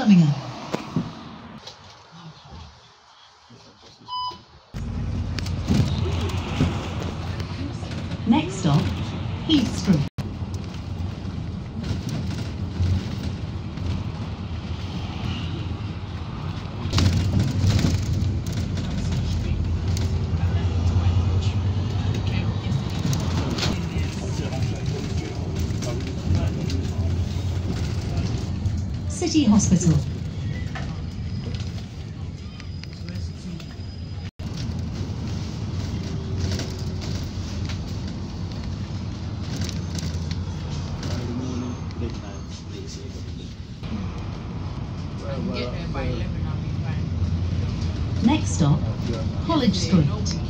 Birmingham. Next stop, Heathrow. City Hospital. Next stop, College Street.